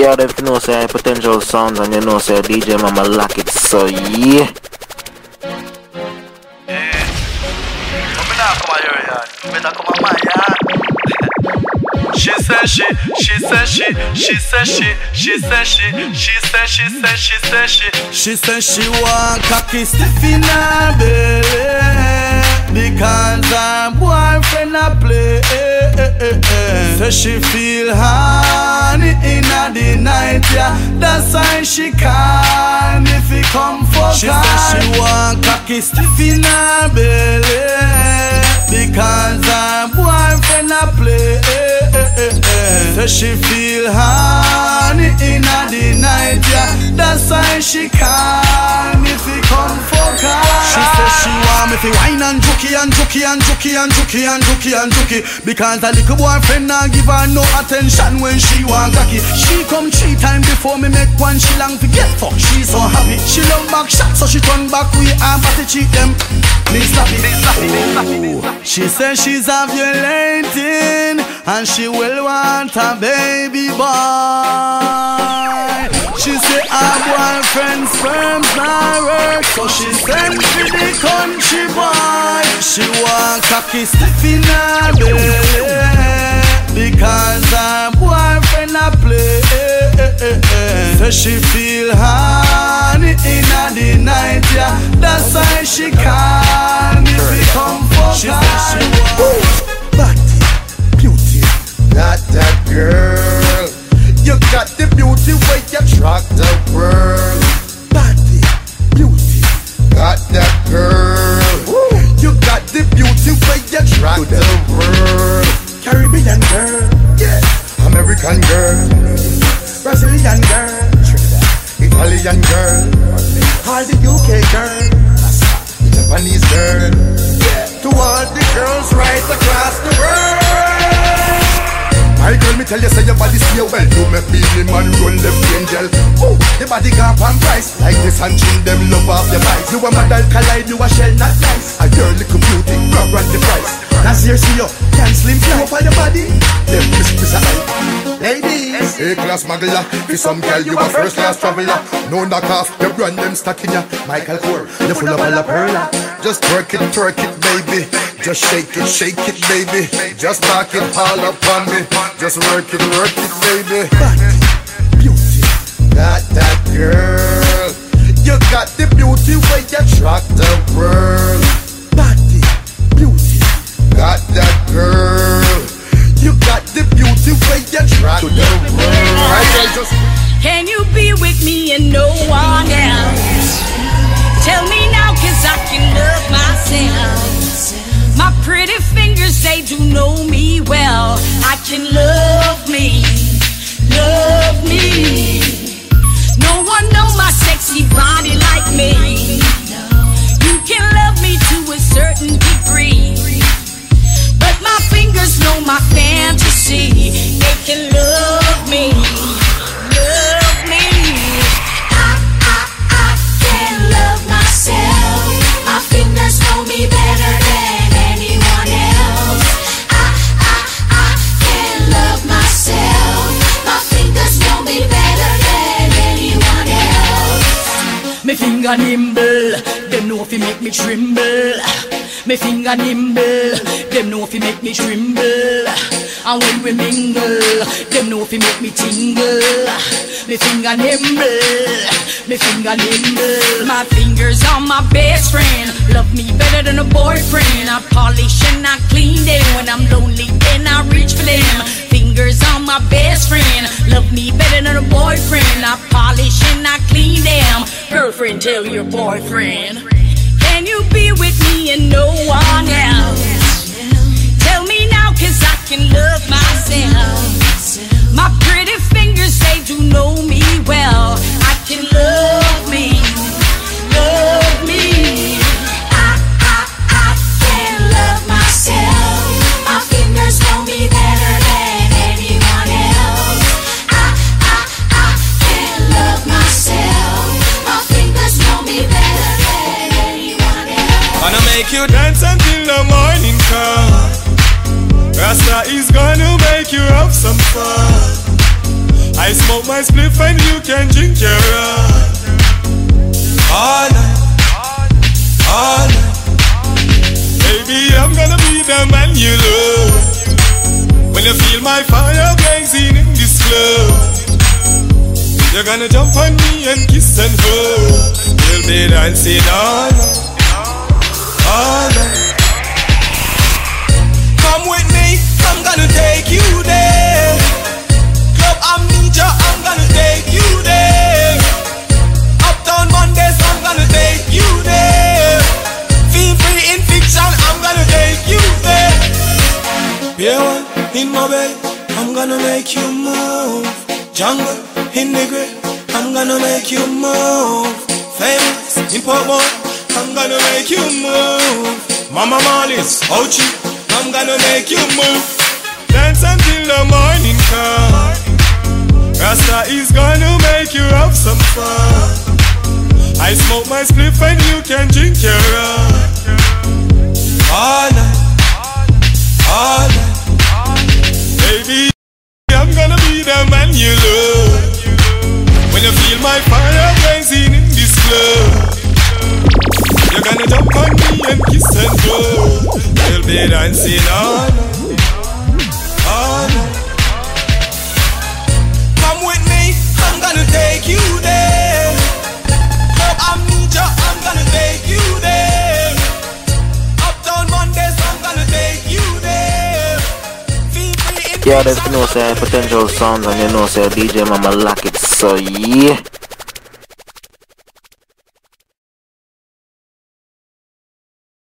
Yeah, you know say potential sounds and you know say DJ Mama lock it, so yeah. She said she, she said she, she said she, she said she, she said she said she said she. She said she want cocky stiff in her belly because her boyfriend a play. Say she feel honey in the night, yeah. That's why she can if he come for She said she want cocky stiff in her belly because her boyfriend a play. Say she feel honey in the night, yeah. That's why she can if he come for me to wine and jokey and jokey and jokey and jokey and jokey and jokey because the little boyfriend not give her no attention when she want cocky. She come three times before me make one. She long to get fuck. She so happy. She love back shot, so she turn back we and party cheat them. Please stop it. Ooh. She says she's ovulating and she will want a baby boy. She say her boyfriend's sperm's not so she send for the country boy. She want cocky stiff in her belly because her boyfriend a play. So she feel honey in the night, yeah. That's why she can't if we come for She said she want body, beauty, not that girl. You got the beauty where you attract the Caribbean girl, Yeah. American girl, Brazilian girl, Italian girl, all the UK girl. Japanese girl. Tell you, say your body stay well. You make me in man run left angel. Ooh, the body gap and price. Like this and chin them love off your vice. You a model collide, you a shell not nice. A girl little beauty, grab run the price. That's here see you, can slim fly up on your body. Them miss miss a uh, Ladies, A class muggler, for some girl you a first class traveler. No knock off, your brand them stuck in ya. Michael Kors, you full of a la perla. Just twerk it, twerk it, baby. Just shake it, shake it, baby. Just knock it all up on me. Just work it, work it, baby. Beauty, Got that girl. You got the beauty where you attract the world. body, beauty. Got that girl. You got the beauty where you attract the world. Can you be with me do know me well. I can love me, love me. No one know my sexy body like me. You can love me to a certain degree. But my fingers know my fantasy. They can love me, finger nimble, them know fi make me tremble. Me finger nimble, them know fi make me tremble. And when we mingle, them know fi make me tingle. Me finger nimble, me finger nimble. My fingers are my best friend. Love me better than a boyfriend. I polish and I clean them. When I'm lonely, then I reach for them. Fingers are my best friend. Love me better than a boyfriend. I polish and I. Girlfriend, tell your boyfriend. Can you be with me and no one else? Tell me now, cause I can love myself. My pretty fingers, they do Rasta is gonna make you have some fun. I smoke my spliff and you can drink your rum. All night, all night. Baby, I'm gonna be the man you love. When you feel my fire blazing in this club, you're gonna jump on me and kiss and hug. You'll be dancing all night, in my bed, I'm gonna make you move. Jungle in the grey, I'm gonna make you move. Famous in Portmore, I'm gonna make you move. Mama Marley's Ochi, I'm gonna make you move. Dance until the morning come. Rasta is gonna make you have some fun. I smoke my spliff and you can drink your rum. All night, all night. I'm gonna be the man you love. When you feel my fire blazing in this club, you're gonna jump on me and kiss and go. We'll be dancing all night, Yeah, you know say potential sounds and you know say DJ Mama lock it so yeah